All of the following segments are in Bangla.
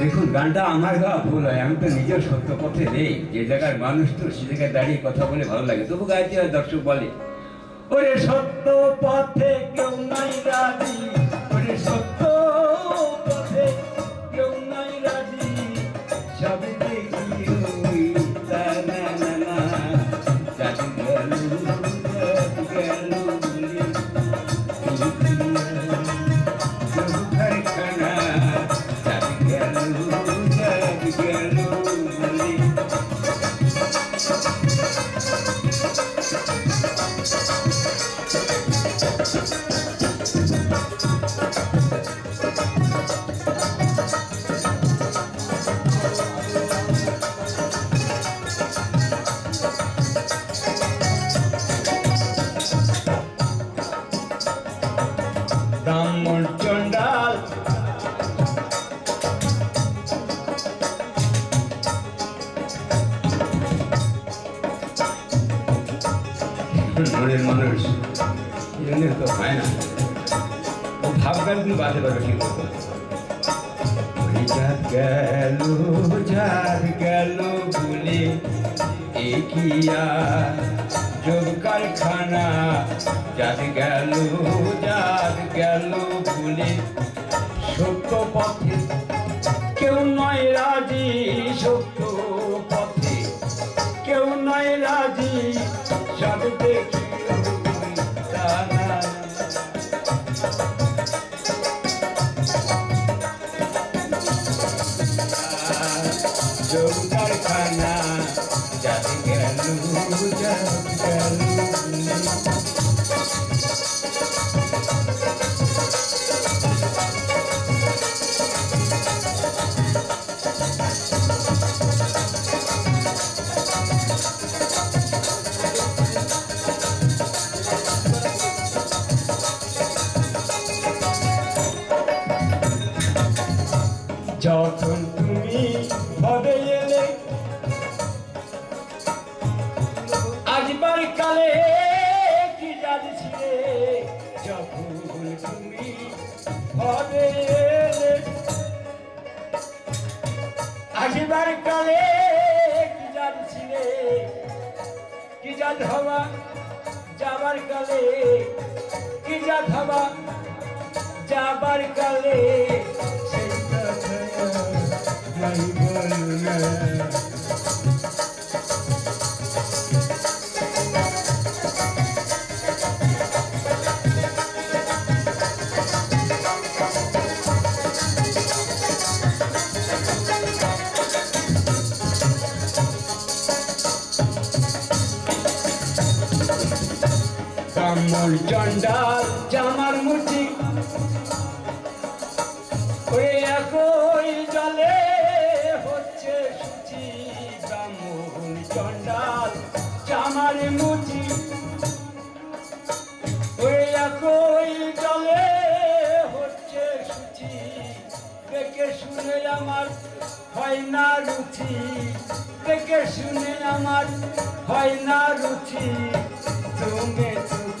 দেখুন, গানটা আমার গাওয়া ভুল হয়। আমি তো নিজের সত্য পথে নেই। যে জায়গার মানুষ তো সে জায়গায় দাঁড়িয়ে কথা বলে ভালো লাগে। তবু গাইতে হয়, দর্শক বলে, ওরে সত্য পথে কেউ নাই রাজি। ওরে সত্য পথে কেউ নাই রাজি। সব মনের মানুষ। তো। হয় না? ও ভাবগান তুমি বাজে পারবে ঠিক গেল জাত গেল বলে যোগ কারখানা জাত গেল জাত গেল বলে সত্য পথে কেউ নয় রাজি সত্য পথে কেউ নয় রাজি। সব দেখি ওই তারা। যোগ আসিবার কালে কি যাচ্ছিলে কি যাত হবা যাবার কালে? কি যাত হবা যাবার কালে? সেই ব্রাহ্মণ চণ্ডাল জামার মুঠি। জলে হচ্ছে সুচি ব্রাহ্মণ চণ্ডাল জামার মুঠি। ওই একই জলে হচ্ছে সুচি, দেখে শুনে আমার হয় না রুচি। দেখে শুনে আমার হয় না রুচি। তুমি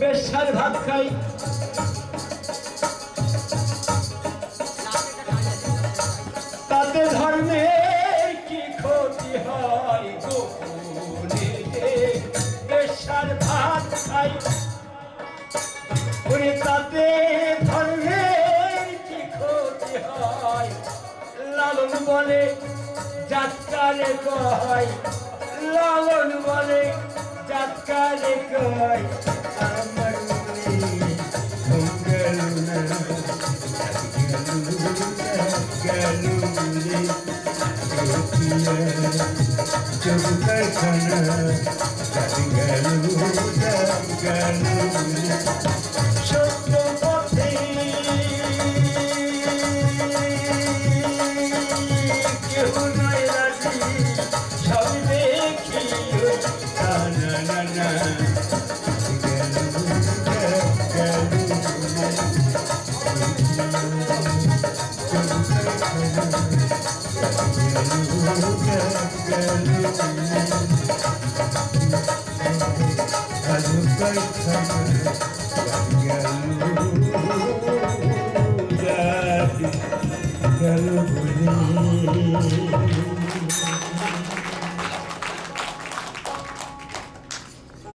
বেশার ভাত খাই। তাতে ধর্মে কি ক্ষতি হয়? গোপনে ভাত খাই। ওরে তাতে ধর্মের কি ক্ষতি হয়? লালন বলে যাত্রারে কয় লালন বলে ചക്കാലി കോയ് Thank you.